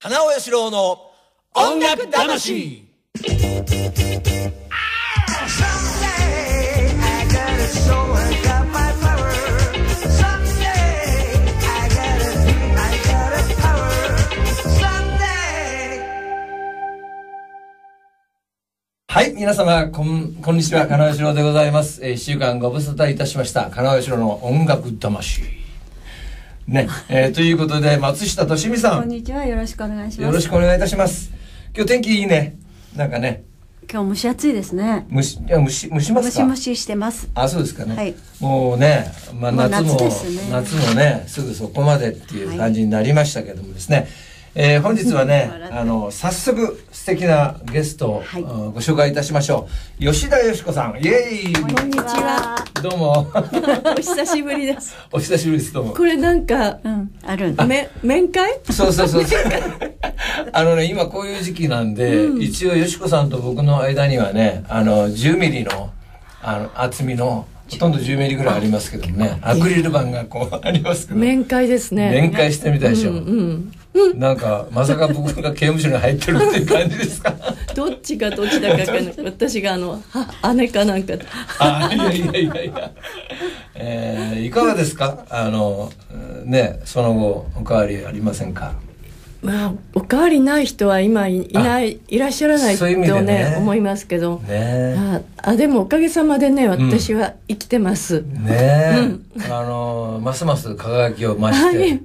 花尾義郎の音楽魂はい。皆様、こん、こんにちは。金尾吉郎でございます。えー、一週間ご無沙汰いたしました。金尾吉郎の音楽魂。ね、えー、ということで、松下敏美さん、こんにちは。よろしくお願いします。よろしくお願いいたします。今日天気いいね。なんかね、今日蒸し暑いですね。蒸し、いや、蒸し、蒸しますか？ムシムシしてます。あ、そうですかね。はいもうね、まあ、夏も、ね夏もね、すぐそこまでっていう感じになりましたけどもですね。えー本日はねあの、早速素敵なゲストを、ご紹介いたしましょう。吉田よし子さん、イエーイこんにちは。どうも、お久しぶりです。お久しぶりです、どうも。これなんか、うん、あるんだ。め、面会？そうそうそうそう。あのね、今こういう時期なんで、一応よしこさんと僕の間にはね、あの、10ミリの、あの、厚みの、ほとんど10ミリぐらいありますけどもね、アクリル板がこう ありますけど、面会ですね。面会してみたいでしょ。うん。なんか、まさか僕が刑務所に入ってるっていう感じですか？どっちがどっちだかわかんない。私があの、は姉かなんかで。あ、いやいやいやいや。えー、いかがですか？あの、ね、その後、おかわりありませんか？まあ、おかわりない人は今いいない、いらっしゃらないとねね、思いますけど。ねああ、でもおかげさまでね、私は生きてます。ねえ、あの、ますます輝きを増して、はい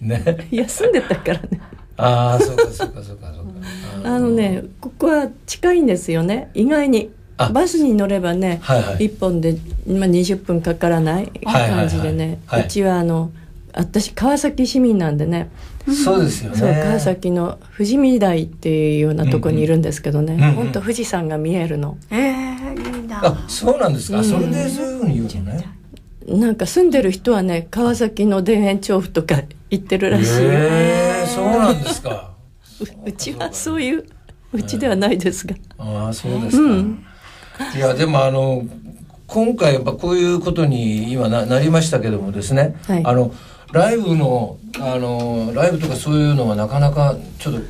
ね。休んでたからね。ああ、そうかそうかそうかそうか。あのね、ここは近いんですよね。意外に。あバスに乗ればね、はいはい1本で、まあ、20分かからないはいはいはい感じでね、はいうちはあの私川崎市民なんでねそうですよね。川崎の富士見台っていうようなとこにいるんですけどね、うんうんほんと富士山が見えるのええいいな。あ、そうなんですか？それでそういうふうに言うのね。なんか住んでる人はね川崎の田園調布とか行ってるらしいよ、ええそうなんですか。う うちはそういううちではないですが、ああ、そうですか。いや、でもあの、今回やっぱこういうことに今ななりましたけどもですね、はいあの、ライブの、あの、ライブとかそういうのはなかなかちょっと、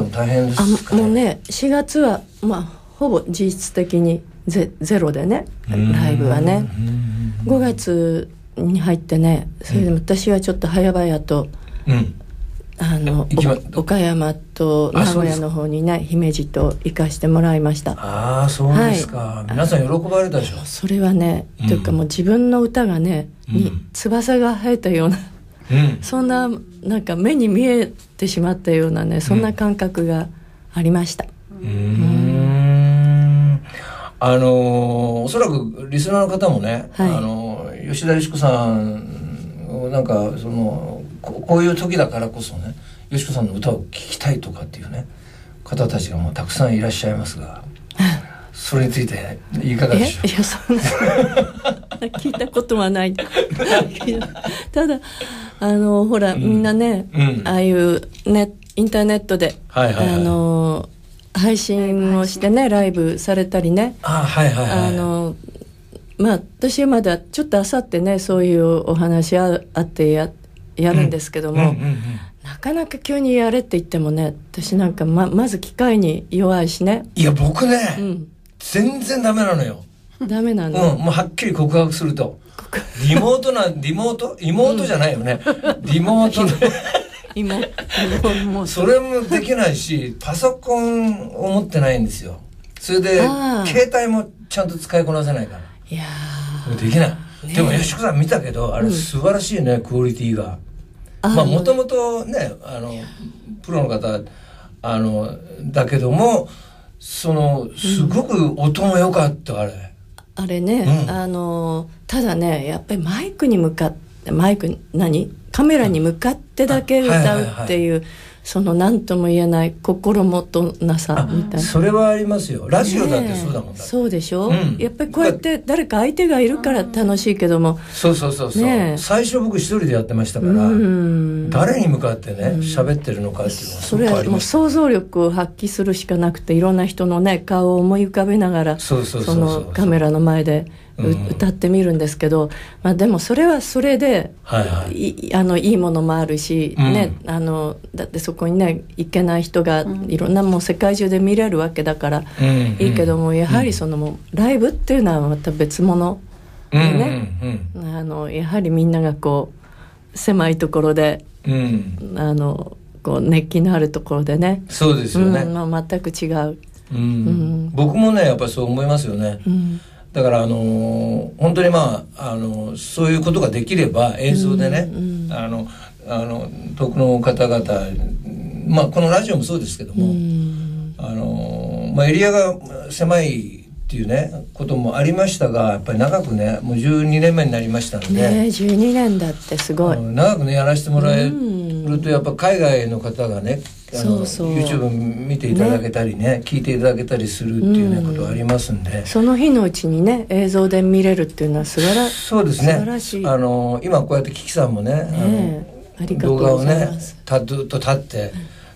も大変ですかあもうね4月はまあほぼ実質的にゼゼロでねライブはね。5月に入ってねそれで私はちょっと早々とうん。あの岡山と名古屋の方にね姫路と行かしてもらいました。ああ、そうですか。皆さん喜ばれたでしょ。それはね、うん。というかもう自分の歌がね、にうん。翼が生えたようなうん。そんななんか目に見えてしまったようなねそんな感覚がありました、うーん。あのーおそらくリスナーの方もね、はい。あのー吉田よし子さんをなんかそのここういう時だからこそねよし子さんの歌を聴きたいとかっていうね方たちがもうたくさんいらっしゃいますが それについていかがえでしょ いやそんな聞いたことはない。ただあのほら、みんなね、うん。ああいうねインターネットで、はいはいはい。あの配信をしてねライブされたりね、うあはいはいはい。あのまあ私はまだちょっとあさってねそういうお話ああってややるんですけども、うんうんうんなかなか急にやれって言ってもね私なんかままず機械に弱いしねいや僕ね、うん全然ダメなのよダメなうん、の、もうはっきり告白すると。リモートな、リモート？妹じゃないよね。リモートで。妹妹それもできないし、パソコンを持ってないんですよ。それで、携帯もちゃんと使いこなせないから。いやもうできない。でも、吉子さん見たけど、あれ素晴らしいね、クオリティが。まあ、もともとね、あの、プロの方、あの、だけども、その、すごく音も良かった、あれ。あれね、うん。あのただねやっぱりマイクに向かってマイク何？カメラに向かってだけ歌うっていう、その何とも言えない心もとなさみたいな。それはありますよ。ラジオだってそうだもんだって。そうでしょ、うん。やっぱりこうやって誰か相手がいるから楽しいけども。そうそうそうそう、ねえ。最初僕一人でやってましたから、うん。誰に向かってね喋、ってるのかっていうのはすそれはもう想像力を発揮す。るしかなくていろんな人のね顔を思い浮かべながらそのカメラの前で歌ってみるんですけど、まあ、でもそれはそれで、はいはい。いあのいいものもあるし、うん。ねあのだってそこにね行けない人がいろんなもう世界中で見れるわけだから、うんいいけどもやはりそのもうライブっていうのはまた別物うんでね、あのやはりみんながこう狭いところでうん。うんあのこう熱気のあるところでね。そうですよね、うんまあ、全く違う、うん。ん。僕もねやっぱりそう思いますよね、うんだからあのー本当にまああのそういうことができれば映像でね、うんあのあの遠くの方々まあこのラジオもそうですけどうも、ん。あのーまあエリアが狭いっていうねこともありましたがやっぱり長くねもう12年目になりましたので、ねえ12年だってすごい、うん長くねやらせてもらえうんるとやっぱ海外の方がねあのそうそう。YouTube 見ていただけたりね聞いていただけたりするっていうね、うんことはありますんで。その日のうちにね映像で見れるっていうのは素晴らしそうですね。素晴らしい。あの今こうやってキキさんもねねありがとうご動画をねたずっと立って、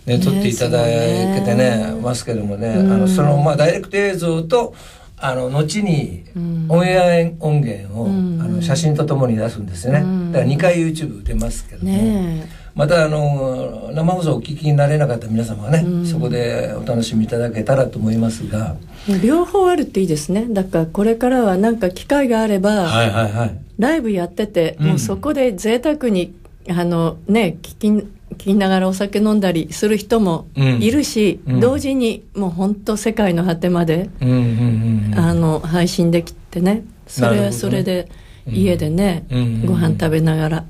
ね、撮っていただけてねねますけどもね、うん。あのそのまあダイレクト映像とあの後にうん。オンエア音源を、うん。あの写真とともに出すんですよね、うん。だから2回 YouTube 出ますけども、ねまたあの生放送お聞きになれなかった皆様はね、うん。そこでお楽しみいただけたらと思いますが、え両方あるっていいですね。だからこれからはなんか機会があれば、はいはいはい。ライブやってて、うん。もうそこで贅沢にあのね聞き聞きながらお酒飲んだりする人もうん。いるし、うん。同時にもう本当世界の果てまで、うんうんうんうん。あの配信できてね。それはそれでうん家でね、うん。ご飯食べながら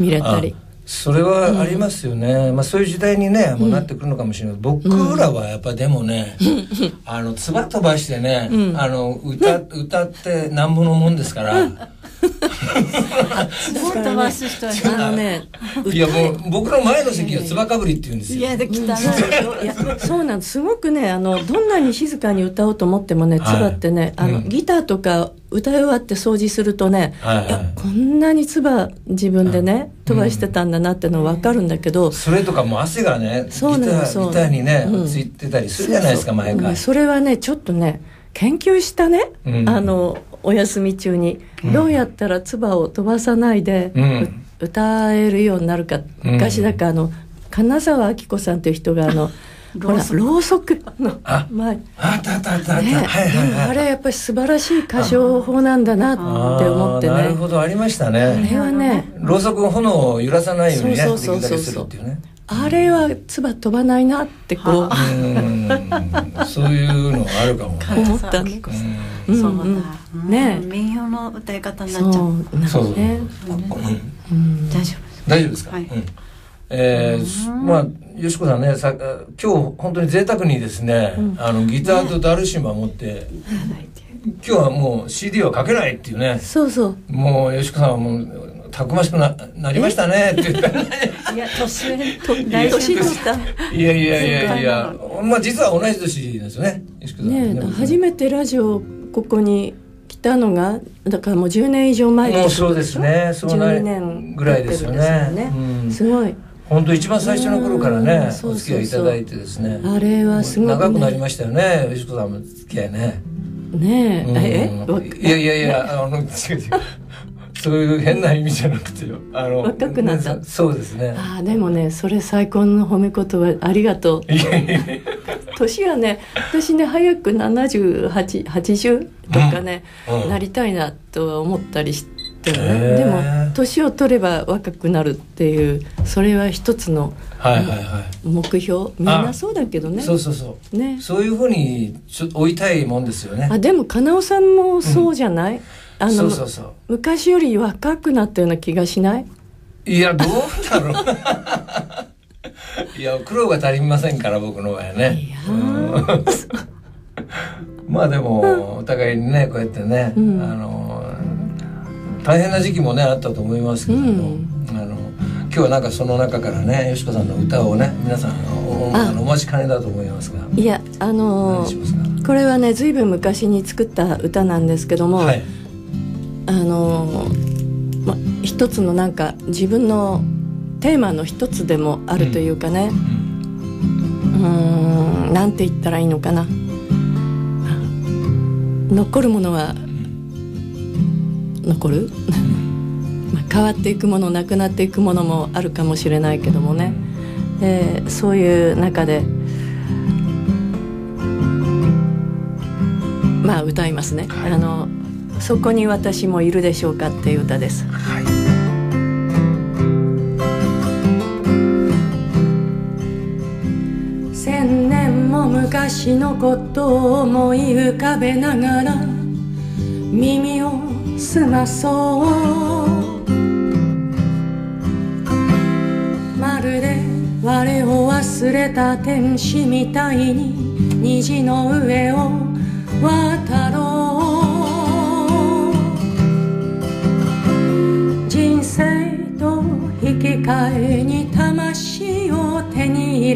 見れたり。あ。それはありますよね、まあ、そういう時代にねもうなってくるのかもしれない、僕らはやっぱでもね、あの唾飛ばしてね、うん。あの歌歌ってなんぼのもんですから、もっと回す人はあのね、いやもう僕の前の席は唾かぶりって言うんですよ。いやできたそうでしょいやそうなんです。すごくねあのどんなに静かに歌おうと思ってもねはい唾ってね、あのうん。ギターとか歌い終わって掃除するとね、はいはい。やこんなに唾自分でね飛ばしてたんだなっての分かるんだけど、それとかもう汗がねギタそうなのーそうギターにね、うん。ついてたりするじゃないですか毎うん。回それはねちょっとね研究したね、うん。あのお休み中に、うん。どうやったら唾を飛ばさないで、うん。う歌えるようになるか、うん。昔だからあの金沢明子さんという人があの ほらろうそく。のあ。前。あったあったあったあった、ね、はいはいはい。でもあれやっぱり素晴らしい歌唱法なんだなって思ってあ。ーなるねほどありましたあねれはね。ろうそくの炎を揺らさないようにねそうそうできるだけそうそうするっていうね。あれは唾飛ばないなってこう。そういうのあるかもね。思ったねそうだ、ね。民謡の歌い方になっちゃう。なんかそう。ね。大丈大丈夫ですか、はい。うん。えーまあよしこさんねさ今日本当に贅沢にですね、あのギターとダルシマ持って、今日はもう CD はかけないっていうね。そうそう。もうよしこさんはもうたくましくななりましたね。って。言ったらね夫いや年上と大年取ったいやいやいや。いやまあ実は同じ年ですよねよしこさん。ねね初めてラジオここに来たのがだからもう10年以上前もうそうですね。そうな12年ぐらいですよね。ね。うん。すごい。本当一番最初の頃からうねお付き合いいただいてですね。あれはすごくね。長くなりましたよねよしこさんも付き合いね。ねうん。えいやいやいやあの違う違うそういう変な意味じゃなくてよ。あの若くなった。そそうですね。ああでもねそれ最高の褒め言葉ありがとう。年はね私ね早く7080とかね、うんうん。なりたいなとは思ったりしてね。でも年を取れば若くなるっていうそれは一つのはいはいは目標。みんなそうだけどい、ねそうそうそう。ね。そういうふうにちょ追いたいもんですよね。あでも金尾さんもそうじゃない、うそうそう昔より若くなったような気がしない？いやどうだろう。いや苦労が足りませんから僕の場合はね。まあでもお互いにねこうやってね、うん。あの大変な時期もねあったと思いますけども、うん。あの今日はなんかその中からねよしこさんの歌をね皆さんおああのお待ちかねだと思いますが。いやあの何しますか？これはね随分昔に作った歌なんですけども、はいあのま一つのなんか自分のテーマの一つでもあるというかね。うんうーん。なんて言ったらいいのかな。残るものは残る、まあ、変わっていくものなくなっていくものもあるかもしれないけどもね、えーそういう中でまあ歌いますね、はい。あの「そこに私もいるでしょうか」っていう歌です。はい千年も昔のことを思い浮かべながら耳を澄まそうまるで我を忘れた天使みたいに虹の上を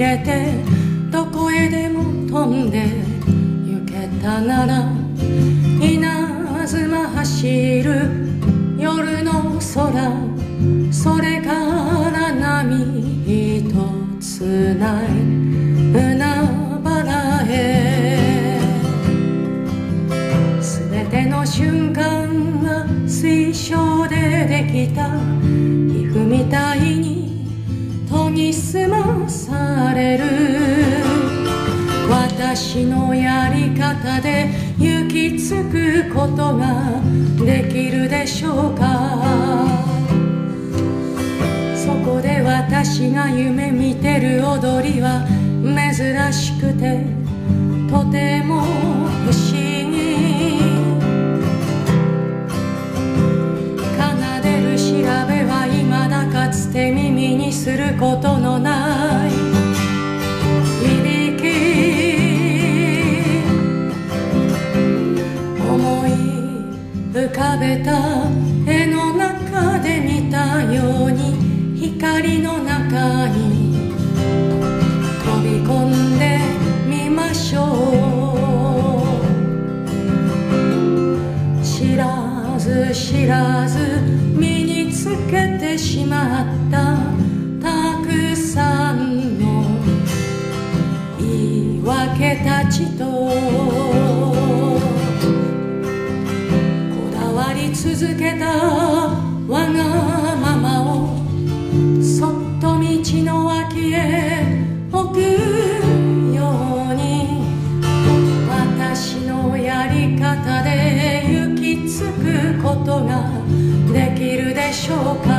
れてどこへでも飛んで行けたなら稲妻走る夜の空それから波一つない海原へ。すべての瞬間が水晶でできた皮膚みたいされる。私のやり方で行き着くことができるでしょうか？そこで私が夢見てる踊りは珍しくてとても不思議。奏でる調べは未だかつて耳にすることのない。浮かべた絵の中で見たように光の中に飛び込んでみましょう。知らず知らず身につけてしまったたくさんの言い訳たちとけたわがままをそっと道の脇へ置くように。私のやり方で行き着くことができるでしょうか？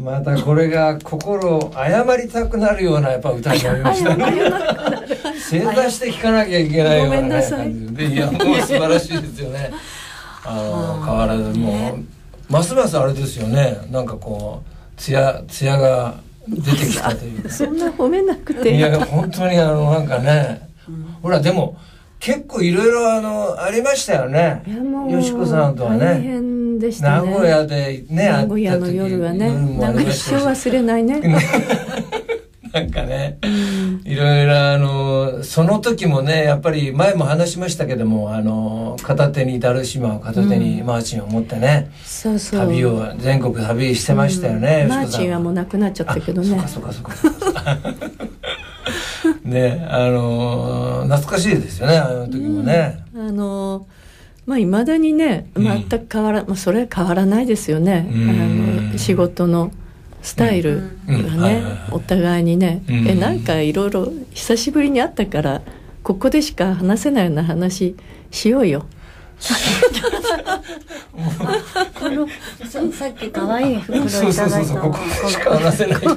またこれが心を謝りたくなるようなやっぱ歌になりましたね。正座して聴かなきゃいけないような、ね、感じで。いやもう素晴らしいですよね。あの 変わらずもう、ますますあれですよね。なんかこう艶艶が出てきたというか。そんな褒めなくて。いや本当にあのなんかね、ほらでも結構いろいろあのありましたよね。よしこさんとは大ね変でしたね。名古屋でね名古屋の夜はね。なんか一生忘れないね。なんかね、いろいろあの、その時もね、やっぱり前も話しましたけども、あの、片手にダルシマを片手にマーチンを持ってね、そうそう。旅を、全国旅してましたよね、マーよしこさんチンはもうなくなっちゃったけどね。あそうかそうかそうか。ね、あの懐かしいですよね、あの時もね。あのまあいまだにねうん。全く変わら、まあ、それは変わらないですよね、うん。あの仕事のスタイルがねお互いにね、うん。えなんかいろいろ久しぶりに会ったからここでしか話せないような話しようよこのさっき可愛い袋いそうそうそうそう、ただいたここしか話せないね。こ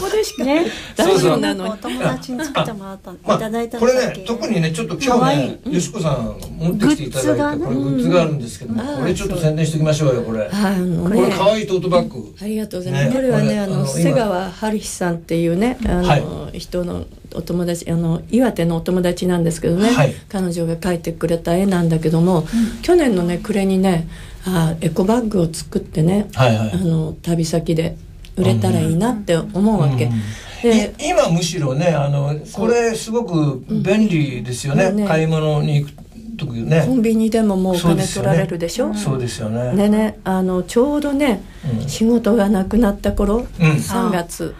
こでしかねそうそうラジオなのにお友達に作ってもらったのいまあただいたこれね特にねちょっと今日ねよしこさん持ってきていただいたグッズがねこれグッズがあるんですけどこれちょっと宣伝しておきましょうよこれあのこれ可愛いトートバッグありがとうございます。ねこれはね、あの瀬川春日さんっていうね、あの、は人のお友達、あの岩手のお友達なんですけどね、はい。彼女が描いてくれた絵なんだけども、去年のね暮れにね、あエコバッグを作ってね、はいはい。あの旅先で売れたらいいなって思うわけ。うんでい今むしろねあのこれすごく便利ですよね。うんね。買い物に行く時ね。コンビニでももうお金取そうですよね。られるでしょ？そうですよね。でね、あのちょうどね、うん。仕事がなくなった頃、うん。3月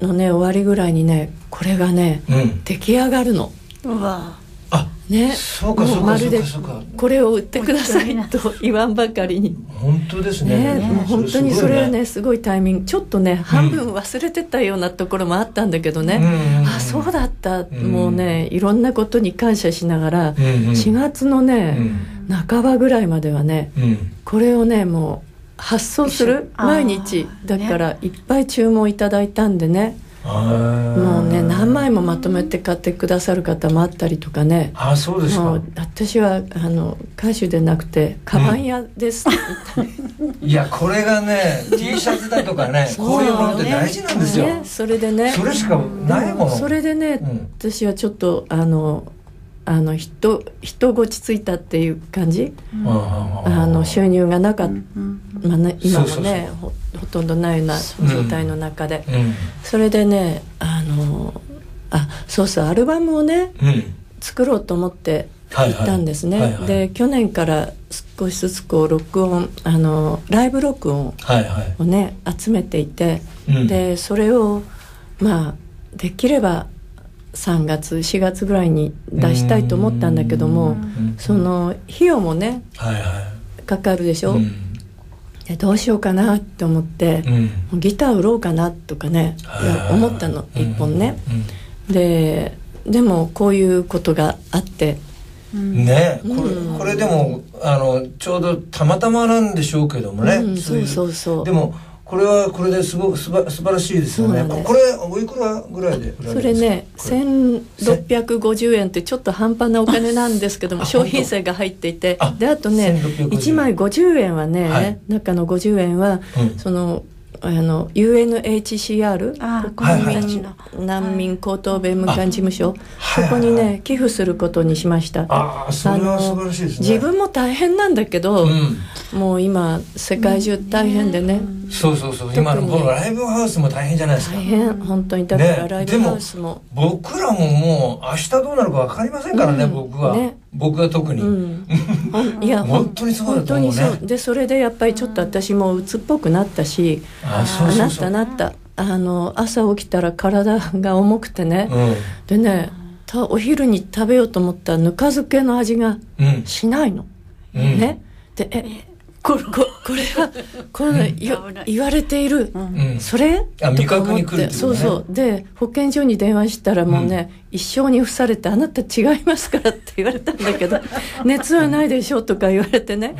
のね終わりぐらいにねこれがね、うん。出来上がるの。うわ。あね、そうかそうかもまるでそうかそうか。これを売ってくださいと言わんばかりに。本当ですね。ね、もう本当にそれはねすごいタイミング。ちょっとね半分忘れてたようなところもあったんだけどね、うんあそうだった、ん。もうねいろんなことに感謝しながら、うんうん。4月のね、半ばぐらいまではねうん。これをねもう発送する毎日。だからいっぱい注文いただいたんでね。あもうね何枚もまとめて買ってくださる方もあったりとかね。あそうですか。私はあの歌手でなくてカバン屋です、いやこれがね T シャツだとかね こういうものって大事なんですよ。ね、それでね。それしかないもの。それでね、うん。私はちょっとあのあの人人ごちついたっていう感じ、あの収入がなかった、まあね、今もそうそうねほほとんどないような状態の中で、うん。それでねあのあそうそうアルバムをねうん。作ろうと思ってはいはい。行ったんですね、はいはい。で去年から少しずつこう録音あのライブ録音はいはい。をね集めていて、うん。でそれをまあできれば3月4月ぐらいに出したいと思ったんだけどもん。その費用もねはいはかかるでしょ、いうん。でどうしようかなって思って、うん。ギター売ろうかなとかねいや思ったのうん。一本ね、ででもこういうことがあって。うん。ねこれうん。これでもあのちょうどたまたまなんでしょうけどもね、うんいそうそうそう。でもこれはこれですごくすば素晴らしいですよね。これおいくらぐらいで売らそれれるんですかねこれ。1650円ってちょっと半端なお金なんですけどもあ商品税が入っていて。あであとね1650 1枚50円はね、はい。中の50円は、うん。そのあの UNHCR あ国民難民高等弁務官事務所、はい。そこにね寄付することにしました。ああそれは素晴らしいですね。自分も大変なんだけど、うん。もう今世界中大変でね、そうそうそう。今のこのライブハウスも大変じゃないですか。大変。本当に。だからねライブハウスも,、僕らももう明日どうなるか分かりませんからね、うん。僕は、ね。僕は特に、いや 本当にそうだと思うね。本当にそう。でそれでやっぱりちょっと私も鬱っぽくなったし、あそうなったなった。あの朝起きたら体が重くてね、うん。でねたお昼に食べようと思ったらぬか漬けの味がうん。しないの、うん。ね。でえこここれはこれ言わ言われている、うん。それ？あ味覚にとか思って。来るねそうそう。で保健所に電話したらもうね、一生に付されて「あなた違いますから」って言われたんだけど「熱はないでしょ」とか言われてね。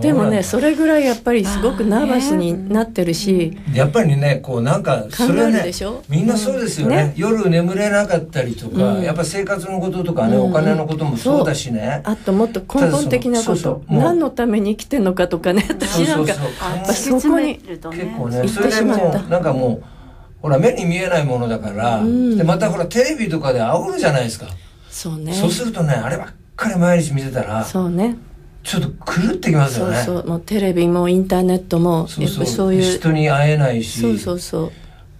でもねそれぐらいやっぱりすごくナーバスになってるし、やっぱりねこうなんかそれはねでしょ？みんなそうですよね,、うん。ね。夜眠れなかったりとか、うん。やっぱ生活のこととかね、うん。お金のこともそうだしね、あともっと根本的なこと。何のために生きてんのかとかね私なんかそうそうそう。やっぱそこに結構ねそれでもなんかもうほら目に見えないものだから、うん。でまたほらテレビとかで煽るじゃないですか、そうね。そうするとねあればっかり毎日見てたらそうね。ちょっと狂ってきますよね。そうそう。もうテレビもインターネットもそうそう。りそういう人に会えないしそうそうそう。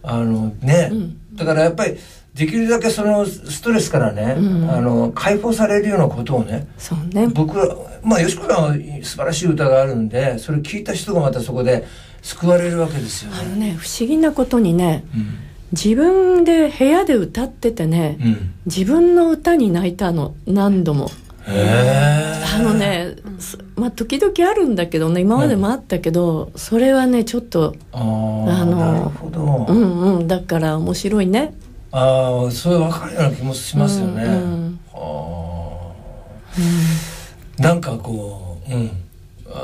あのね、うん。だからやっぱりできるだけそのストレスからね、うん。あの解放されるようなことをねそうね。僕はまあ吉子さんは素晴らしい歌があるんでそれ聞いた人がまたそこで救われるわけですよあのね。ね不思議なことにねうん。自分で部屋で歌っててね、うん、自分の歌に泣いたの何度も。あのね、そまあ時々あるんだけどね今までもあったけど、それはねちょっとあのなるほど、うんうんだから面白いね。ああそれ分かるような気もしますよね、うんうん。はあなんかこううん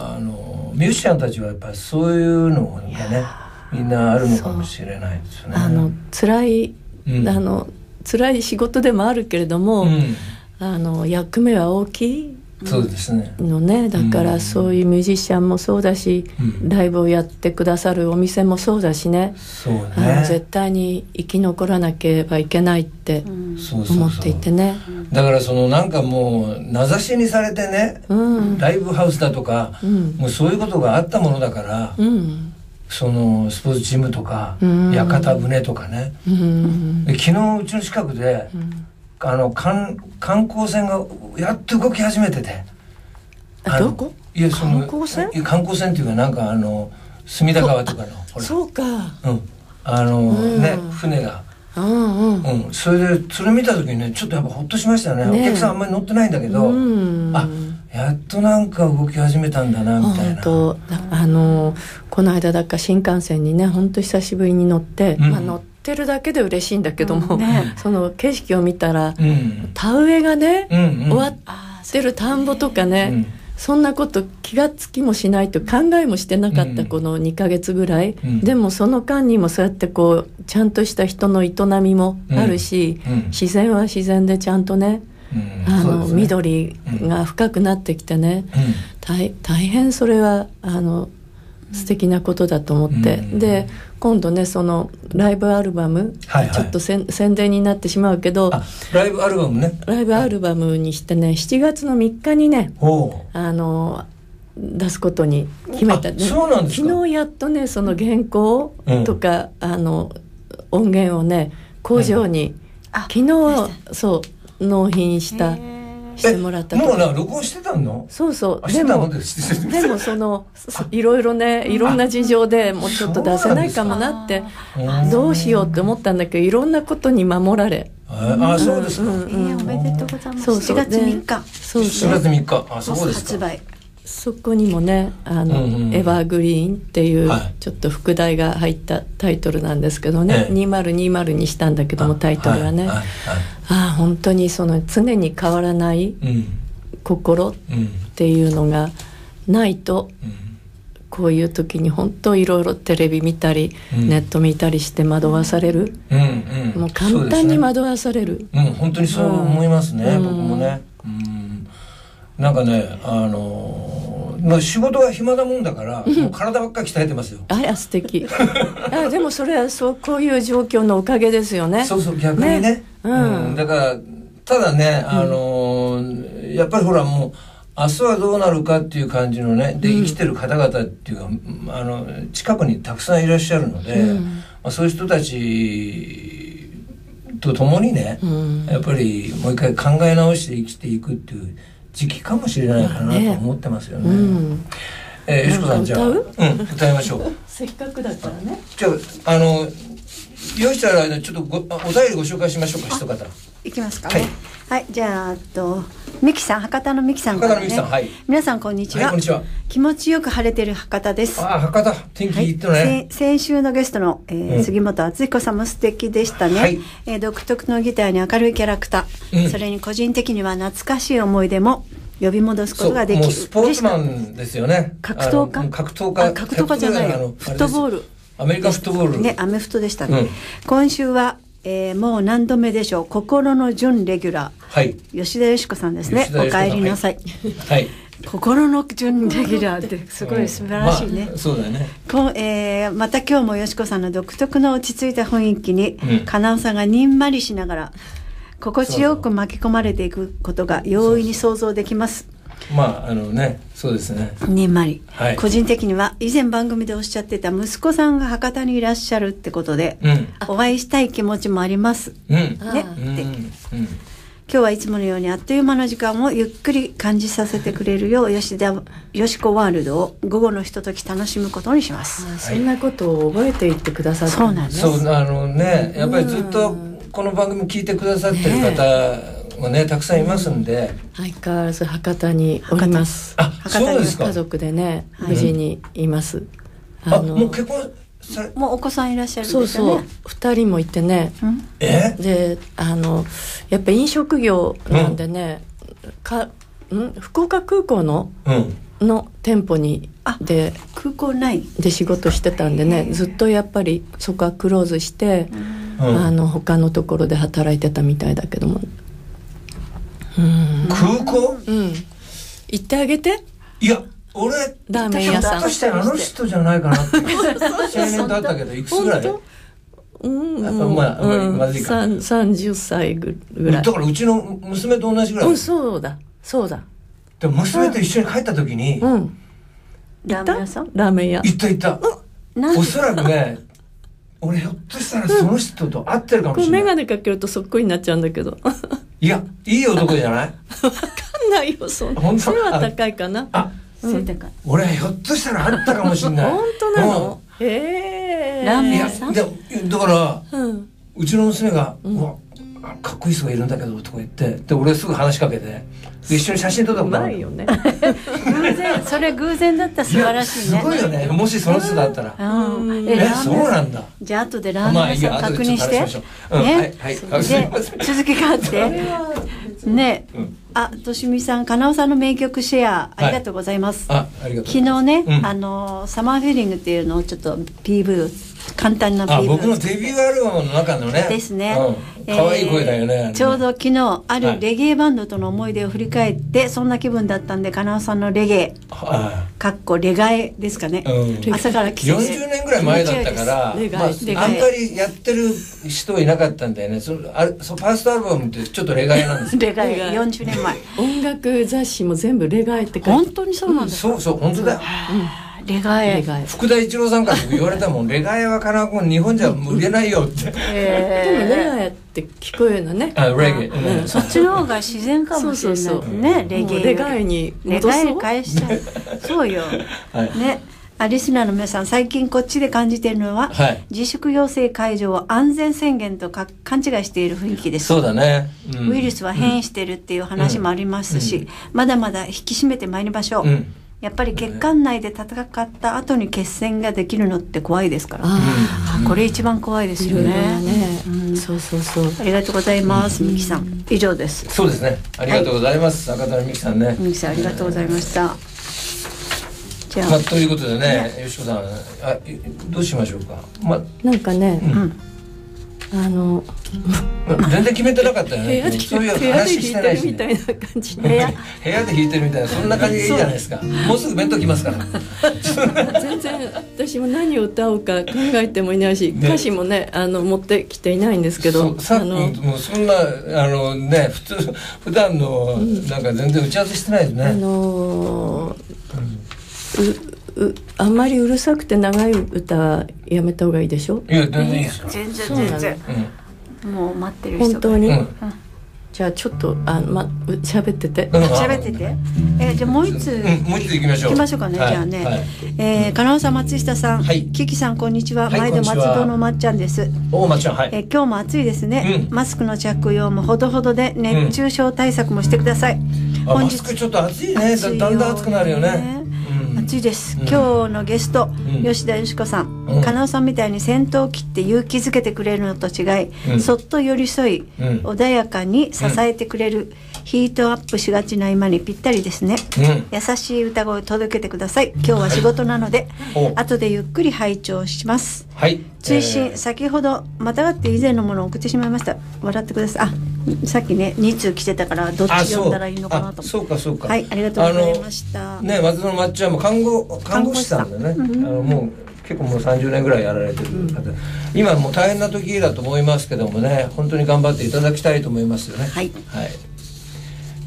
あのミュージシャンたちはやっぱりそういうのがねみんなあるのかもしれないですよね。あの辛い、うん。あの辛い仕事でもあるけれども、うん。あの役目は大きいそうですね。のねだかうん。らそういうミュージシャンもそうだし、うん。ライブをやってくださるお店もそうだしね。そうあの絶ね対に生き残らなければいけないって思っていてね。だからそのなんかもう名指しにされてね、うん。ライブハウスだとか、うん。もうそういうことがあったものだから、うん。そのスポーツジムとか、うん。屋形船とかね、昨日うちの近くで、あの観観光船がやっと動き始めてて。どこ？いやその観光船？観光船っていうかなんかあの隅田川とかのほら。そうか。うん。あの、うん。ね船が。うんうん。うん、それでそれ見た時にねちょっとやっぱほっとしましたよね。ねえ。お客さんあんまり乗ってないんだけど、うん。あやっとなんか動き始めたんだなみたいな。あのこの間だから新幹線にね本当久しぶりに乗って、うん。まあ、乗ってるだけで嬉しいんだけども、その景色を見たら、うん。田植えがね、うんうん。終わってる田んぼとかね、うん。そんなこと気がつきもしないと考えもしてなかった、うん。この2ヶ月ぐらい、うん。でもその間にもそうやってこうちゃんとした人の営みもあるし、うん。うん。自然は自然でちゃんとね、うん。あのね。緑が深くなってきてね、大変それはあの素敵なことだと思って、うん。で今度ねそのライブアルバム、はいはい。ちょっと宣伝になってしまうけどあライブアルバムね。ライブアルバムにしてね7月の3日にねあの出すことに決めた。あそうなんですか。昨日やっとねその原稿とか、あの音源をね工場に、昨日そう納品したしてもらったと。もうな録音してたの？そうそう。でもたの？でもその そいろいろねいろんな事情でもうちょっと出せないかもなってうんどうしようって思ったんだけどいろんなことに守られ。ああそうですか、うんうんえーおめでとうございます。そうそう。4月3日。そうそ7う月3日。あそうですか。発売。そこにもね「あのうんうんエバーグリーン」っていうはい。ちょっと副題が入ったタイトルなんですけどね、ええ。2020にしたんだけどもタイトルはね、はいはいああ本当にその常に変わらないうん。心っうん。ていうのがないとうん。こういう時に本当いろいろテレビ見たり、うん。ネット見たりして惑わされる、うんうん。もう簡単に惑わされる、うん、本当にそう思いますね、うん。僕もね。うん、なんかね、あのーまあ仕事が暇なもんだから、もう体ばっかり鍛えてますよ。あら素敵。あでもそれはそうこういう状況のおかげですよね。そうそう、逆にね。ね。うん。だから、ただね、あのーやっぱりほらもう、明日はどうなるかっていう感じのね、で、生きてる方々っていうか、あの、近くにたくさんいらっしゃるので、うん。まあ、そういう人たちと共にね、うん。やっぱりもう一回考え直して生きていくっていう時期かもしれないかなと思ってますよね。うんえー、よしこさんじゃあ、歌う？うん、歌いましょう。せっかくだからねじゃあ、あの、用意したら、ちょっとごあお便りご紹介しましょうか、一方。いきますか？はい。ね。はい、じゃあ、あと、ミキさん、博多のミキさんから、ね。博多のミキさんはい。皆さん、こんにちは。はいこんにちは。気持ちよく晴れてる博多です。ああ博多。天気いいってのね、せ先週のゲストの、えーうん。杉本敦彦さんも素敵でしたね、はい。えー独特のギターに明るいキャラクター、うん。それに個人的には懐かしい思い出も呼び戻すことができる。もうスポーツマンですよね。格闘家？格闘家。あ格闘家じゃないフットボール。アメリカンフットボール。たねアメフトでしたね、うん。今週は、えーもう何度目でしょう？心の準レギュラはい。ー吉田よし子さんですね。お帰りなさい、はい。心の準レギュラーってすごい素晴らしいね、まあそうだよね。こんえーまた今日もよしこさんの独特の落ち着いた雰囲気に、うん。かなおさんがにんまりしながら心地よく巻き込まれていくことが容易に想像できますまああのねそうですね。にんまり、はい。個人的には以前番組でおっしゃってた息子さんが博多にいらっしゃるってことで、うん。お会いしたい気持ちもあります。うん。ね。うん。ってうん。今日はいつものようにあっという間の時間をゆっくり感じさせてくれるよう吉田よしこワールドを午後のひととき楽しむことにします。あそんなことを覚えていってくださったそうなんです。そうあのねやっぱりずっとこの番組聞いてくださってる方もねたくさんいますんで、相変わらず博多におります。あ博多にそうですか。家族でねはい無事にいます、あもう結婚されもうお子さんいらっしゃるんそうそう。ですよね2人もいてね。うん。え？であのやっぱ飲食業なんでね、かん？福岡空港のうん。の店舗にあで空港ない。で仕事してたんでねずっとやっぱりそこはクローズして、うん。あの他のところで働いてたみたいだけどもうん、空港？うん、行ってあげて。いや俺ラーメン屋さん。としてあの人じゃないかなって。青年だったけどいくつぐらい？うん。やっぱまああんまずいかうん、さん30歳ぐぐらい。だからうちの娘と同じぐらい、うんそうだ。そうだ。でも娘と一緒に帰った時に、うん。ラーメン屋さん？ラーメン屋。行った行った。おそらくね俺ひょっとしたらその人と会ってるかもしれない、眼鏡かけるとそっくりになっちゃうんだけどいやいい男じゃない？んないよそん本当？背は高いかな？あ背高い。俺ひょっとしたら会ったかもしれない。本当なの？へえラー。メンうんいや屋さんでだからうん。うちの娘が「うわあかっこいい人がいるんだけど」とか言ってで俺すぐ話しかけて。で一緒に写真撮ったうことある。まいよね。偶然。それ偶然だったら素晴らしいね。すごいよね。もしその人だったら。うん。えラーメンそうなんだ。じゃあ後でラーメン屋さん確認して、ね、はいはい。で続きがあって。ね、うん。あとしみさんかなおさんの名曲シェアありがとうございます、あありがとう昨日ね、うん。あのサマーフィーリングっていうのをちょっと PV を簡単なあ僕のデビューアルバムの中のね。ですね、うん、可愛い声だよね、あれねちょうど昨日あはい。るレゲエバンドとの思い出を振り返って、そんな気分だったんでかなおさんのレゲエ。はかっこレガエですかね、いうん。朝から来て40年ぐらい前だったから、レガエまあ、あんまりやってる人いなかったんだよね。そのあれそうファーストアルバムってちょっとレガエなんですよ。レガエレガエ40年前。音楽雑誌も全部レガエって書いて本当にそうなんですか、そうそう本当だよ。レガエレガエ。福田一郎さんから僕言われたもん。レガエはかなこ日本じゃ売れないよって。でもレガエって聞こえるのね。あレゲエ、うん。そっちの方が自然かもしれないですそうそうそう。ねレゲエ。レガエにレ戻そう。ガエ返しちゃう。そうよ。はい。ね。あリスナーの皆さん最近こっちで感じているのは、はい。自粛要請解除を安全宣言とか勘違いしている雰囲気です。そうだね、うん。ウイルスは変異してるっていう話もありますし、まだまだ引き締めてまいりましょう、うんやっぱり血管内で戦った後に血栓ができるのって怖いですから、ああこれ一番怖いですよね。ね、うん。そうそうそう。ありがとうございます、ミキさん。以上です。そうですね。ありがとうございます、中谷美紀さんね、ミキさんありがとうございました。じゃあ、まあ、ということでねよしこさんあいどうしましょうか。まあ。なんかね、うんあの全然決めてなかったよね。部屋でそういうみたいな感じ部屋 部屋で弾いてるみたいなそんな感じでいいじゃないですか。もうすぐ弁当来ますから。全然私も何を歌おうか考えてもいないし、ね。歌詞もねあの持ってきていないんですけどさあのもうそんなあのね普通普段のなんか全然打ち合わせしてないですね、あのーううあんまりうるさくて長い歌やめた方がいいでしょ？いや全然いいですよ、全然全然。もう待ってる人が。本当に、うん。じゃあちょっとあまう喋ってて。うん。喋ってて？えじゃあもう一つうん、もう一つ行きましょう。行きましょうかね、はい。じゃあね、はい。えー、金尾さん松下さん、はい。キキさんこんにちは、はい毎度こんにちは。松戸のまっちゃんです。おまっちゃん、はい。えー今日も暑いですね、うん。マスクの着用もほどほどで熱中症対策もしてください、あマスクちょっと暑いね。だだんだん暑くなるよね。うん。暑いです、うん。今日のゲスト、ん。吉田よし子さん、うん。金尾さんみたいに先頭を切って勇気づけてくれるのと違い、うんそっと寄り添い、うん穏やかに支えてくれる、ヒートアップしがちな今にぴったりですね、うん。優しい歌声を届けてください。今日は仕事なので、お。後でゆっくり拝聴します。はい。追伸、えー。先ほどまたがって以前のものを送ってしまいました。笑ってください。あさっきね2通来てたからどっあち読んだらいいのかなと。あそうかそうか。はいありがとうございました。ね松戸のまっちゃんも看護看護師さんでね、あのもう結構もう30年ぐらいやられてる方、今もう大変な時だと思いますけどもね本当に頑張っていただきたいと思いますよね。はい。はい、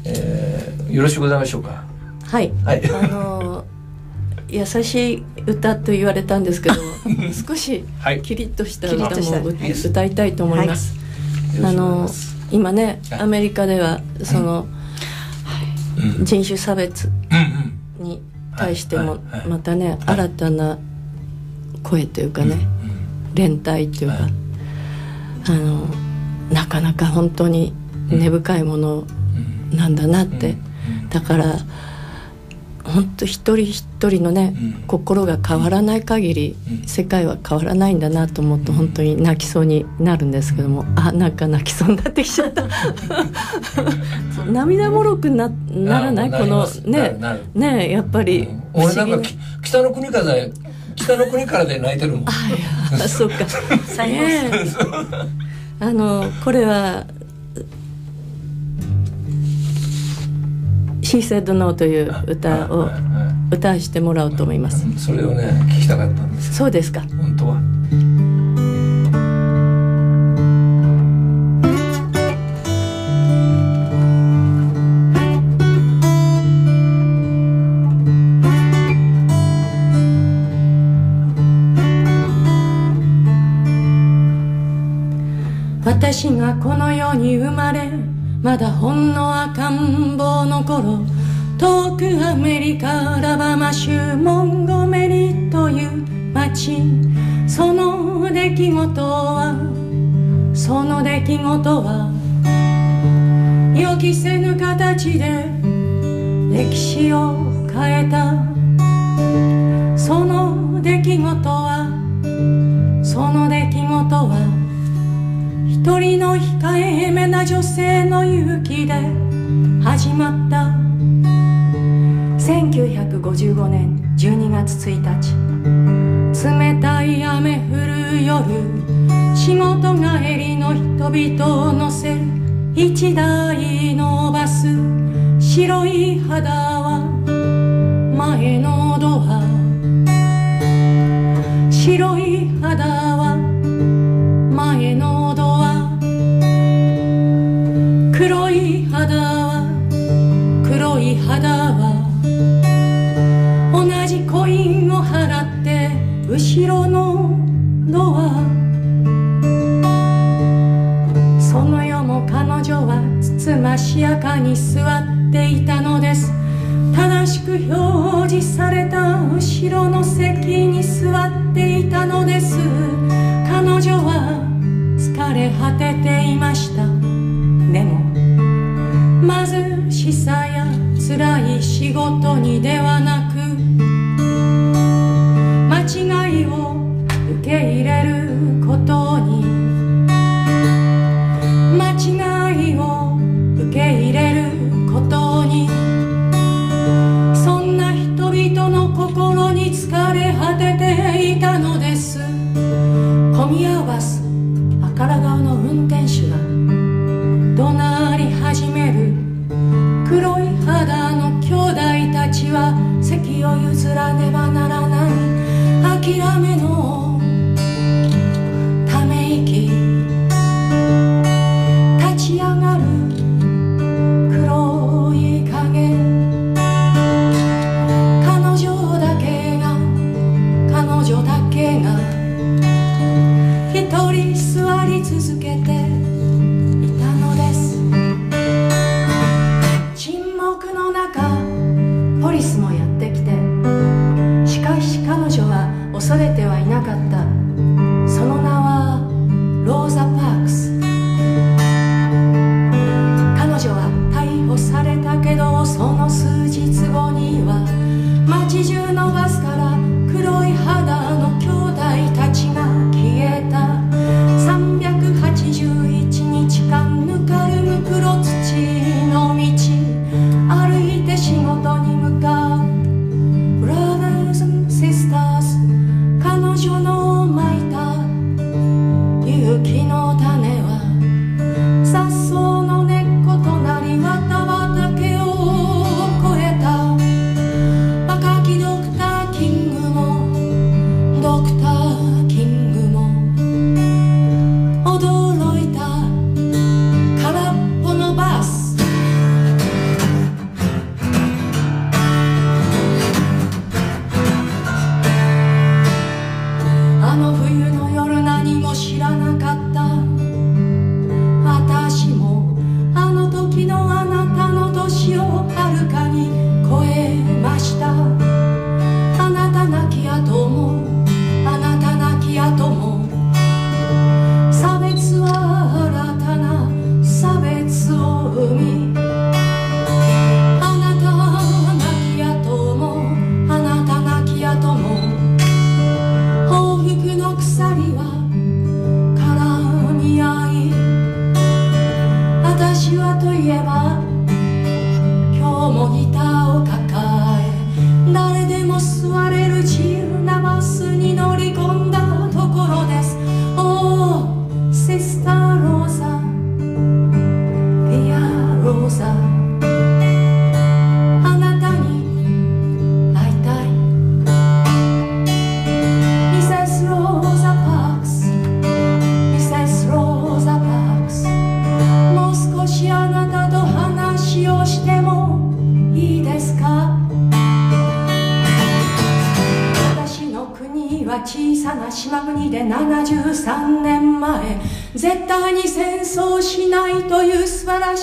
えーよろしくございましょうか？はい、はい。あの優しい歌と言われたんですけど 少しはい。キリッとした歌も歌いたいと思います、よろしくお願いしあの今ねはい。アメリカではその、人種差別に対してもはい。はい。はい。またね新たな声というかね連帯というかはい。あのなかなか本当に根深いものなんだなって。だから本当一人一人のねうん。心が変わらない限りうん。世界は変わらないんだなと思うと本当に泣きそうになるんですけども。あなんか泣きそうになってきちゃった。涙もろくなならない？このねねやっぱりうん。俺なんかき北の国からで北の国からで泣いてるもん。あいやそうか。最後あのこれは「She Said No」という歌を歌わしてもらおうと思います。いそれをね聞きたかったんですそうですか。本当は。私がこの世に生まれまだほんの赤ん坊の頃遠くアメリカラバマ州モンゴメリという町その出来事はその出来事は予期せぬ形で歴史を変えた。その出来事はその出来事は人の控えめな女性の勇気で始まった。1955年12月1日。冷たい雨降る夜。仕事帰りの人々を乗せる一台のバス。白い肌は前のドア。白いしやかに座っていたのです。正しく表示された後ろの席に座っていたのです。彼女は疲れ果てていました。でも貧しさや辛い仕事にではないで取り座り続けて。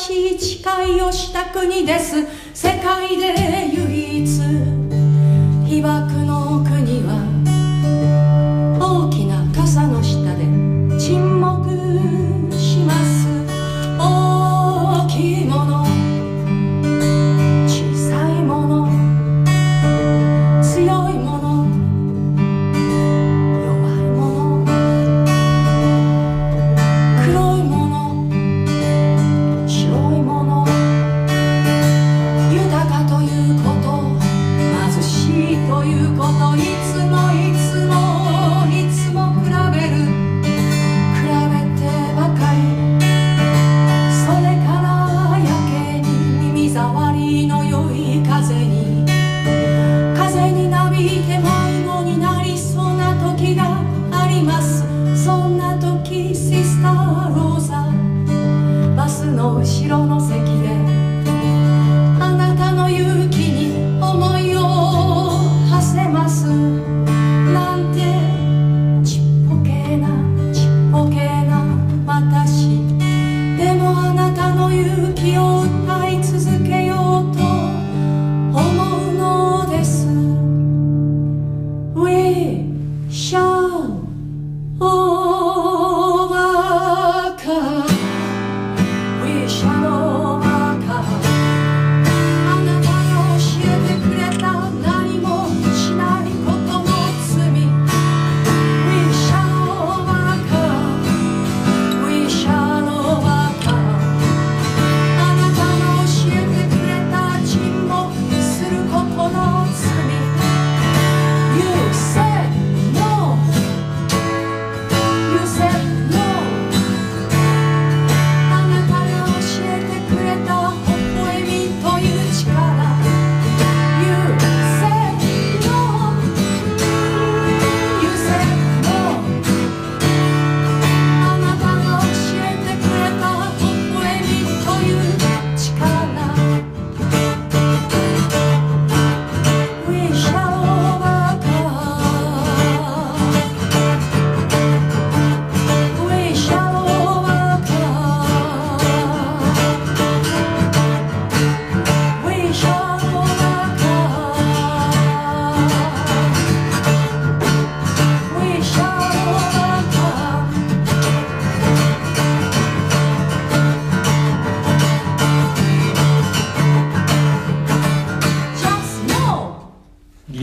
しい誓いをした国です。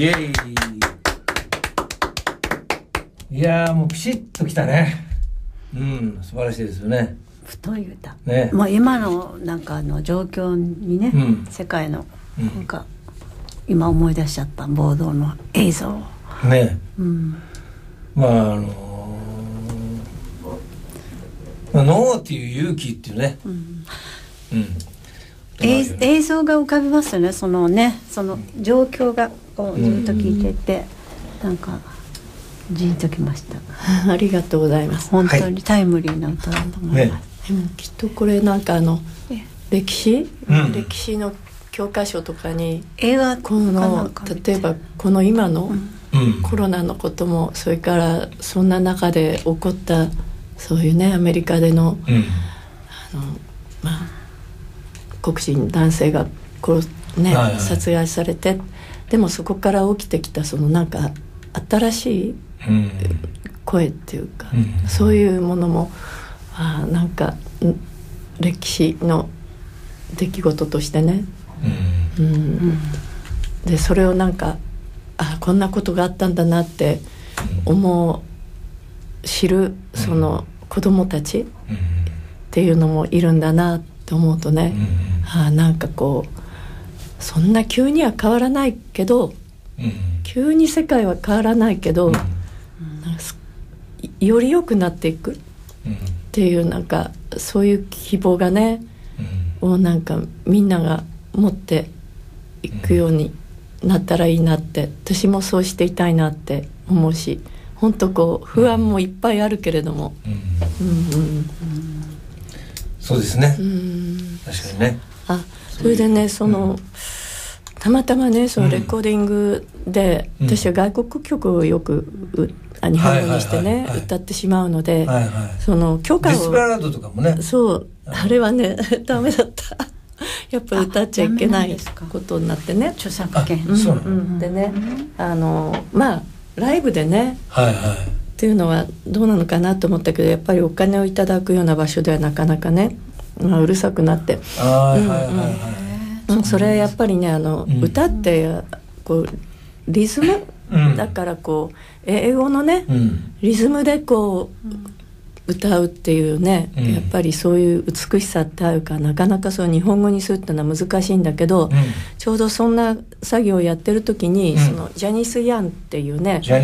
イエイ。いやもうピシッときたね。うん素晴らしいですよね。太い歌、ね、もう今のなんかあの状況にね、うん、世界のなんか、今思い出しちゃった暴動の映像。ね、うん、まああのー、まあ、ノーっていう勇気っていうね、うん、うん。映像が浮かびますよね。そのねその状況が、こうずっと聞いてて、なんかじーんときました。ありがとうございます。本当にタイムリーな歌だと思います、でもきっとこれなんかあのえ歴史、うん。歴史の教科書とかに映画この例えばこの今のうん。コロナのこともそれからそんな中で起こったそういうねアメリカでのうん。あの、まあ、黒人男性が殺ね、はいはい。殺害されてでもそこから起きてきたそのなんか新しいうん声っていうか、うん。そういうものもあーなんかん歴史の出来事としてね、うん。うん。でそれをなんかあこんなことがあったんだなって思う知るその子供たちっていうのもいるんだなって思うとね、あーなんかこうそんな急には変わらないけどうん。急に世界は変わらないけど、なんより良くなっていくっうんていうなんかそういう希望がねをなんかみんなが持っていくようになったらいいなって私もそうしていたいなって思うし本当こう不安もいっぱいあるけれども。うん。うんそうですね。うんうん。確かにね。あそれでねその、たまたまねそのレコーディングで、うん。私は外国曲をよく日本語にしてね、歌ってしまうので、はいはい。その許可をデスペラードとかもね。そう。あれはね ダメだった。やっぱ歌っちゃいけないことになってね。著作権。うなの。ん。でねあのまあライブでねはいはい。っていうのはどうなのかなと思ったけどやっぱりお金をいただくような場所ではなかなかね、まあ、うるさくなって、それはやっぱりねあの、うん。歌ってこうリズム、うん。だからこう英語のね、うん。リズムでこう、歌うっていうね、うん。やっぱりそういう美しさってあるからなかなかそう日本語にするってのは難しいんだけど、うん。ちょうどそんな作業をやってる時に、うん。そのジャニス・ヤンっていうねジャ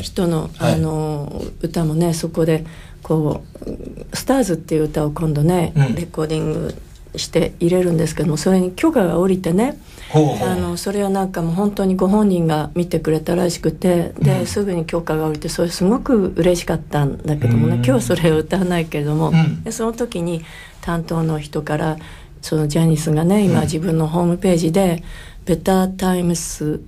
人の,、はい。あの歌もねそこでこう「スターズ」っていう歌を今度ね、うん。レコーディングして入れるんですけどもそれに許可が下りてねあのそれはなんかもう本当にご本人が見てくれたらしくてで、うん。すぐに許可が下りてそれすごく嬉しかったんだけどもね、うん。今日はそれを歌わないけれども、うん。でその時に担当の人からそのジャニスがね今うん。自分のホームページで「ベタータイムス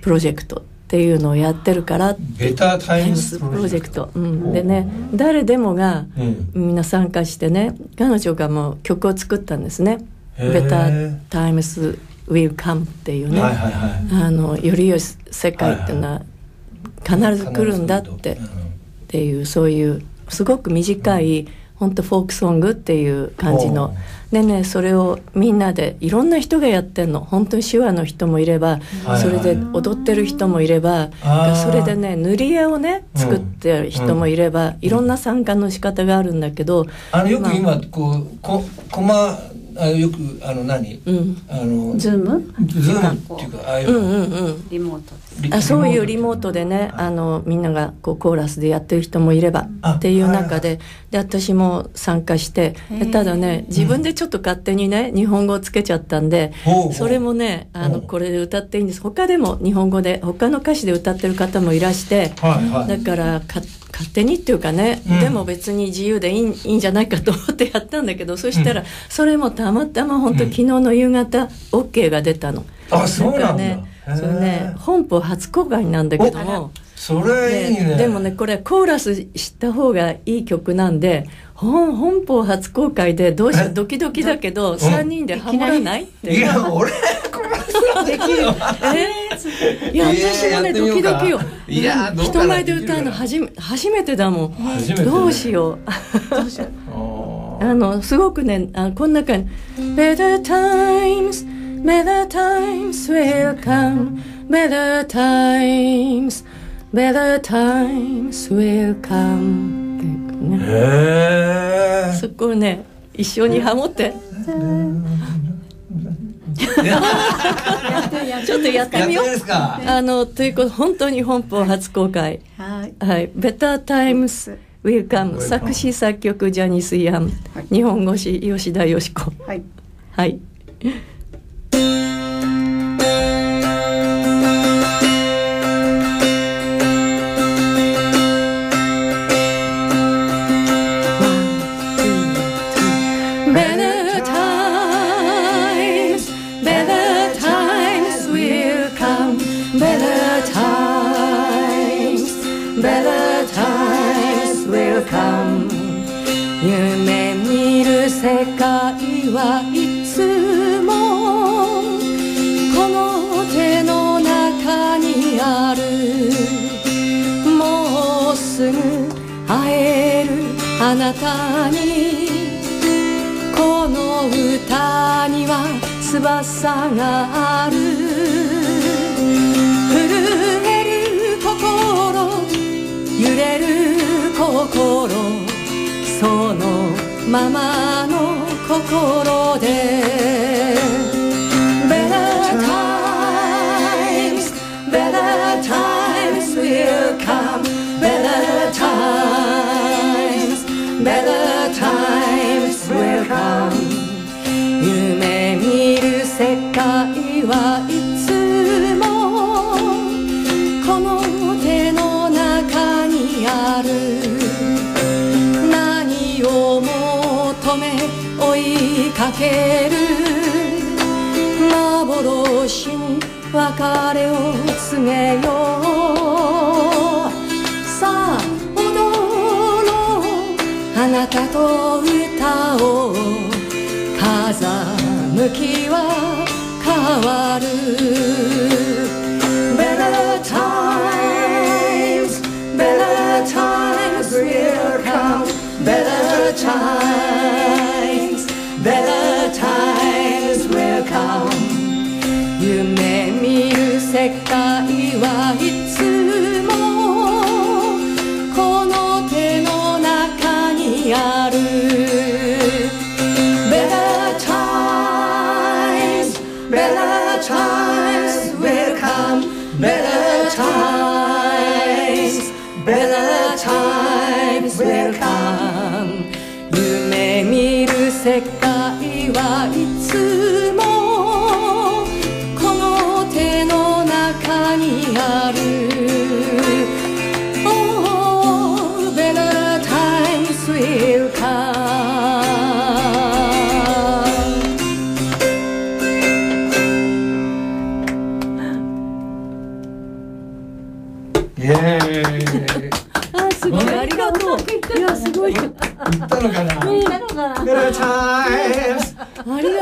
プロジェクト」っていうのをやってるからベタータタイムススプロジェクト、うん、でね誰でもがうん。みんな参加してね彼女がもう曲を作ったんですね「へー。ベタータイムス will come」っていうね、はいはいはい。あのより良い世界っていうのは必ず来るんだって。うん。っていうそういうすごく短い本当フォークソングっていう感じのでねそれをみんなでいろんな人がやってんの。本当に手話の人もいればはい。それで踊ってる人もいればそれでね塗り絵をねうん作ってる人もいればいろんな参加の仕方があるんだけどあのよくま今こうこコマあよくあの何？うん。あのズーム？ズームっていうかああいううんうんうん。リモートあそういうリモートでねあのみんながこうコーラスでやってる人もいればあっていう中で,、で私も参加してでただね自分でちょっと勝手にね日本語をつけちゃったんでそれもねあのこれで歌っていいんです。他でも日本語で他の歌詞で歌ってる方もいらしてだからか勝手にっていうかね、うん。でも別に自由でいいいいんじゃないかと思ってやったんだけどそしたらそれもたまたま本当うん。昨日の夕方 OK が出たの。あそうなんだ。ねそれね本邦初公開なんだけどもそれいいね。ででもねこれコーラス知った方がいい曲なんで本本邦初公開でどうしよえ？うドキドキだけど3人でハモらない？っていや俺これできる えーい。や私もねドキドキよ。いやどうかな人前で歌うの初め初めてだもん。初めてね。どうしよう。あのすごくねあこんな感じ「Better times better times will come. Better times Better times will come. ってそこをね一緒にハモって。ちょっとやってみようあのということ本当に本邦初公開。はい。はい「Better Times Will Come」作詞作曲ジャニス・ヤン、日本語詞吉田よし子はい。はい「たにこの歌には翼がある震える心揺れる心そのままの心で世界はいつもこの手の中にある。何を求め追いかける。幻に別れを告げよう。さあ踊ろうあなたと歌おう。風月は変わる。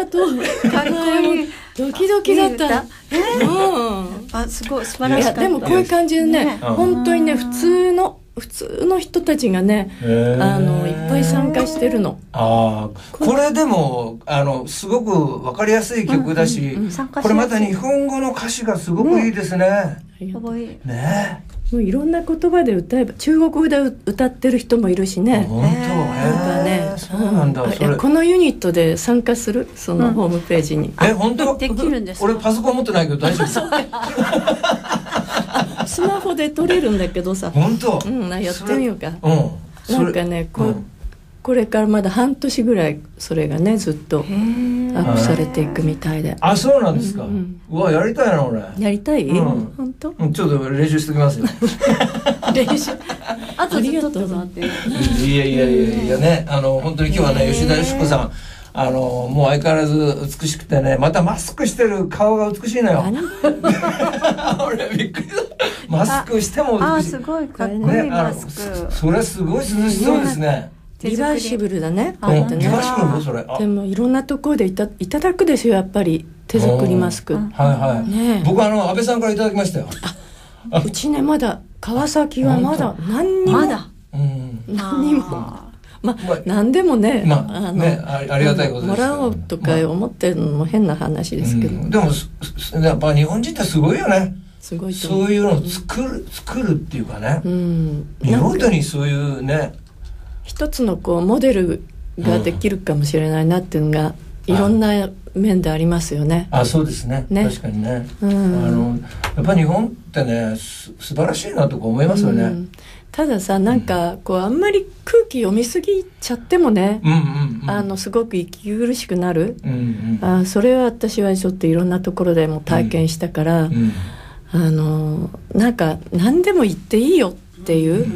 ありがとうかっこいい。ドキドキだった。いうん。あすごい素晴らしかった。でもこういう感じでねね。本当にね普通の普通の人たちがねあのいっぱい参加してるの。ああこれでもあのすごくわかりやすい曲だし、これまた日本語の歌詞がすごくいいですね。覚えねもういろんな言葉で歌えば中国語で歌ってる人もいるしえ。ね本当？なんかねうなんだ。うんそれ。いやこのユニットで参加する？そのホームページに、え本当？できるんですか？俺パソコン持ってないけど大丈夫？スマホで撮れるんだけどさ本当？うんなやってみようかうん。なんかねこ,、うんこれからまだ半年ぐらいそれがねずっとアップされていくみたいで。あそうなんですか。ううん。わやりたいな俺。やりたい、うん。本当？うんちょっと練習してきますよ。練習。あとで撮ありがとうって。いやいやいやいやね、あの、本当に今日はね、吉田よし子さん、あの、もう相変わらず美しくてね、またマスクしてる顔が美しいのよ。何？俺びっくり。マスクしてもあ美しい。すごい。かっこいいね、あの、マスク。そそれすごい涼しそうですね。リバーシブルだねあうん、こうやってね。リバーシブルそれ。あ。でもいろんなところでいたいただくですよやっぱり手作りマスク。うん。はいはい。ねえ。僕あの、安倍さんからいただきましたよ。うちねまだ川崎はまだ何にも。まだ？うん。何にも。あまあまあ何でもね,、まあねあありがたいことですもらおうとか思ってるのも変な話ですけど、うん。でも、やっぱ日本人ってすごいよね。すごいそういうのを作る作るっていうかね、うん。見事にそういうね一つのこうモデルができるかもしれないなっていうのが、いろんな面でありますよね。あそうですね。ね。確かにね、うん。あのやっぱり日本ってねす素晴らしいなとか思いますよね、うん、うんたださなんかこうあんまり空気読みすぎちゃってもね、うんうんあのすごく息苦しくなる、うんうん。あそれは私はちょっといろんなところでも体験したから、うんあのなんか何でも言っていいよっていう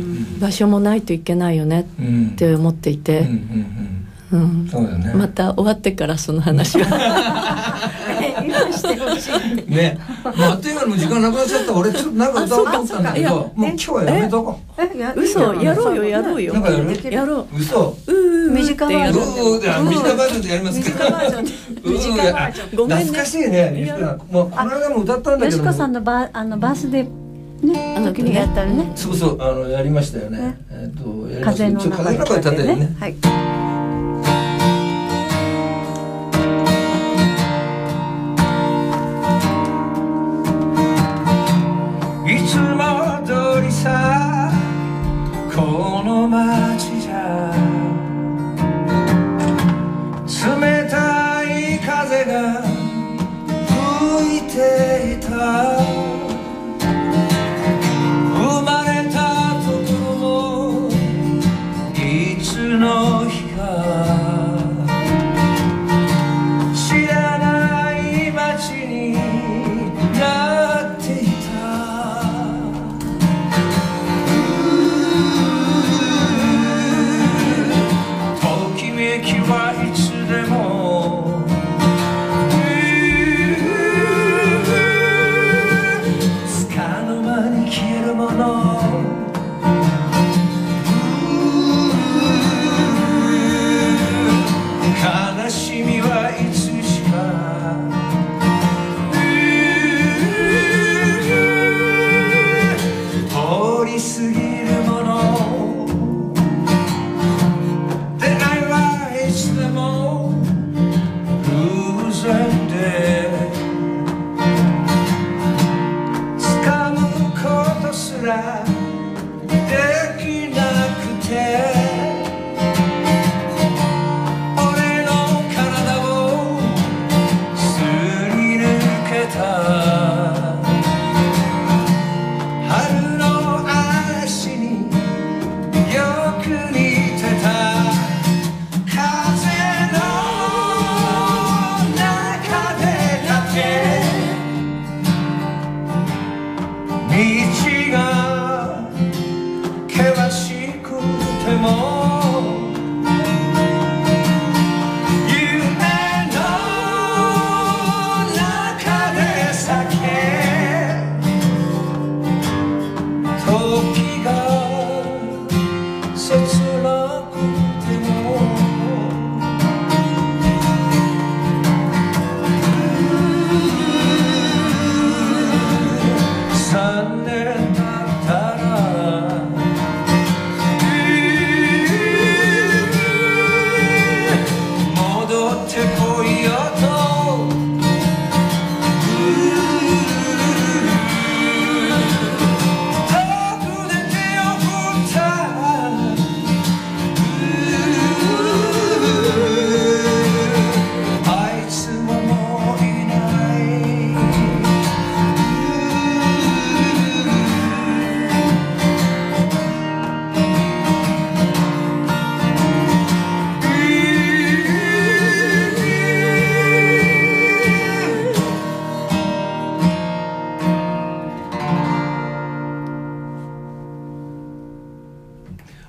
場所もないといけないよねうん。って思っていうんうて、んうん。うん。そうだよね。また終わってからその話は今してほしいね、もうあっという間に時間なくなっちゃった。俺ちょっとなんか歌おうと思ったんだけあどもう今日はやめとこえや嘘。やろうよやろうよ。なんかやる？やろう。う嘘うー短バージョンうーであ短バージョンでやりますか短バージョンで。うー短バージョン。ごめんね。懐かしいねもうこの間も歌ったんだけどよしこさんのあのバースデーねあの時にやったらね。そうそうあのやりましたよね。ね。えっとやりました。風の中中で歌ったよね。はい。いつも通りさこの街じゃ冷たい風が吹いていた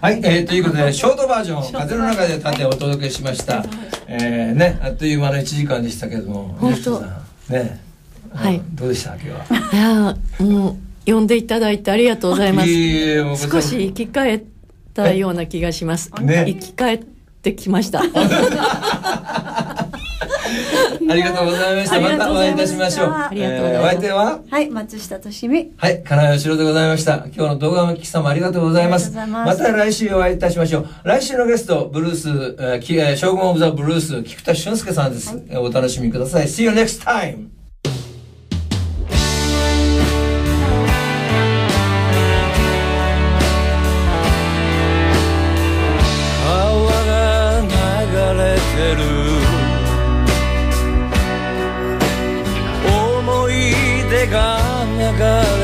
はい、えー、ということで、ショートバージョン、風の中で立てお届けしました。えー、ね、あっという間の1時間でしたけども、本当。ね、はい。どうでした？今日は。いやーもう呼んでいただいてありがとうございます。少し生き返ったような気がします、ね。生き返ってきました ありがとうございました。またお会いいたたしましょう。ありがとうございますえーお相手は？はい松下としみはい、金谷義郎でございました。今日の動画の聞きさんもありがとうございます。ますた来週お会いいたしましょう。来週のゲスト、ブルース、えー将軍オブザブルース、菊田俊介さんです。えーお楽しみください。See you next time! gaga gaga